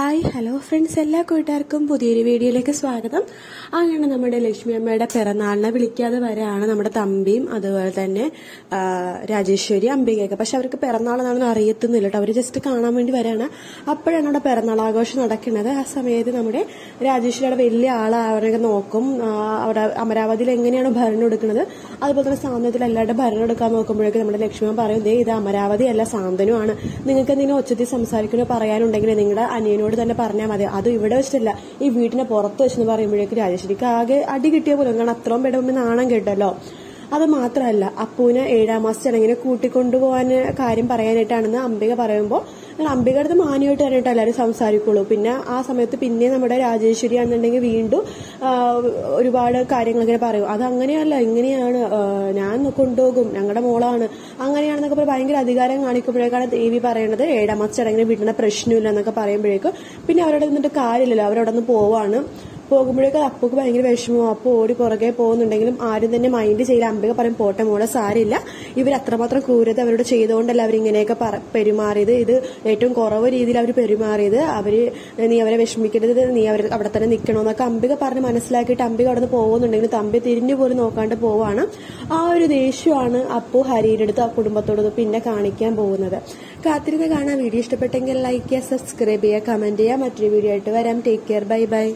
Hi hello friends എല്ലാ കൂട്ടുകാർക്കും പുതിയൊരു വീഡിയോയിലേക്ക് സ്വാഗതം. അങ്ങനെ നമ്മുടെ ലക്ഷ്മി അമ്മയുടെ പിറന്നാളിനെ വിളിക്കാതെ വരെയാണ് നമ്മുടെ തമ്പിയും അതുപോലെ തന്നെ രാജേശ്വരി അംബികയൊക്കെ. പക്ഷെ അവർക്ക് പിറന്നാളെന്നാണെന്ന് അറിയത്തുന്നില്ല കേട്ടോ. അവർ ജസ്റ്റ് കാണാൻ വേണ്ടി വരാണ്. അപ്പോഴാണ് അവിടെ പിറന്നാൾ ആഘോഷം നടക്കുന്നത്. ആ സമയത്ത് നമ്മുടെ രാജേശ്വരിയുടെ വലിയ ആൾ അവരൊക്കെ നോക്കും അവിടെ അമരാവതിയിൽ എങ്ങനെയാണ് ഭരണം എടുക്കുന്നത്? അതുപോലെ തന്നെ സാന്ത്വനത്തിൽ എല്ലാവരുടെ ഭരണം എടുക്കാൻ നോക്കുമ്പോഴേക്കും നമ്മുടെ ലക്ഷ്മി പറയും ദേ ഇത് അമരാവതി അല്ല സാന്ത്വനമാണ് നിങ്ങൾക്ക് എന്തെങ്കിലും ഒച്ചത്തിൽ സംസാരിക്കണോ പറയാനുണ്ടെങ്കിൽ നിങ്ങളുടെ അനിയനോട് തന്നെ പറഞ്ഞാൽ മതി. അത് ഇവിടെ വെച്ചിട്ടില്ല. ഈ വീട്ടിനെ പുറത്ത് വെച്ചെന്ന് പറയുമ്പോഴേക്കും രാജേശ്വരിക്ക് ആകെ അടി കിട്ടിയ പോലും കാരണം അത്രയും പേടെ നാണം കേട്ടല്ലോ. അത് മാത്രമല്ല അപ്പൂനെ ഏഴാം മാസം ചടങ്ങിനെ കൂട്ടിക്കൊണ്ടുപോകാൻ കാര്യം പറയാനായിട്ടാണെന്ന് അംബിക പറയുമ്പോൾ അംബിക അടുത്ത് മാന്യമായിട്ട് പറഞ്ഞിട്ട് എല്ലാവരും സംസാരിക്കുള്ളൂ. പിന്നെ ആ സമയത്ത് പിന്നെ നമ്മുടെ രാജേശ്വരി ആണെന്നുണ്ടെങ്കിൽ വീണ്ടും ഒരുപാട് കാര്യങ്ങൾ ഇങ്ങനെ പറയും. അത് അങ്ങനെയല്ല ഇങ്ങനെയാണ് ഞാൻ കൊണ്ടുപോകും ഞങ്ങളുടെ മോളാണ്. അങ്ങനെയാണെന്നൊക്കെ പറഞ്ഞ് ഭയങ്കര അധികാരം കാണിക്കുമ്പോഴേക്കാണ് ദേവി പറയണത് ഏഴാമത്തെ ചടങ്ങിന് വീട്ടിലെ പ്രശ്നമില്ല എന്നൊക്കെ പറയുമ്പോഴേക്കും പിന്നെ അവരോട് നിന്നിട്ട് കാര്യമില്ലല്ലോ അവരോടൊന്ന് പോവാണ്. പോകുമ്പോഴേക്കും അപ്പൂക്ക് ഭയങ്കര വിഷമവും. അപ്പോൾ ഓടി പുറകെ പോകുന്നുണ്ടെങ്കിലും ആരും തന്നെ മൈൻഡ് ചെയ്യില്ല. അമ്പിക പറയും പോട്ടെ മോളെ സാരില്ല ഇവർ അത്രമാത്രം ക്രൂരത അവരോട് ചെയ്തുകൊണ്ടല്ല അവർ ഇങ്ങനെയൊക്കെ പറ- പെരുമാറിയത്. ഇത് ഏറ്റവും കുറവ് രീതിയിൽ അവർ പെരുമാറിയത്. അവർ നീ അവരെ വിഷമിക്കരുത്. നീ അവർ അവിടെ തന്നെ നിൽക്കണമെന്നൊക്കെ അമ്പിക പറഞ്ഞ് മനസ്സിലാക്കിയിട്ട് അമ്പിക അവിടെ നിന്ന് പോകുന്നുണ്ടെങ്കിലും തമ്പി തിരിഞ്ഞു പോലും നോക്കാണ്ട് പോവാണ്. ആ ഒരു ദേഷ്യമാണ് അപ്പു ഹരിയുടെ അടുത്ത് ആ കുടുംബത്തോട് പിന്നെ കാണിക്കാൻ പോകുന്നത്. കാത്തിരുന്ന് കാണാൻ വീഡിയോ ഇഷ്ടപ്പെട്ടെങ്കിൽ ലൈക്ക് ചെയ്യുക സബ്സ്ക്രൈബ് ചെയ്യുക കമന്റ് ചെയ്യുക. മറ്റൊരു വീഡിയോ ആയിട്ട് വരാം. Take care bye bye